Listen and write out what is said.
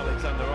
Alexander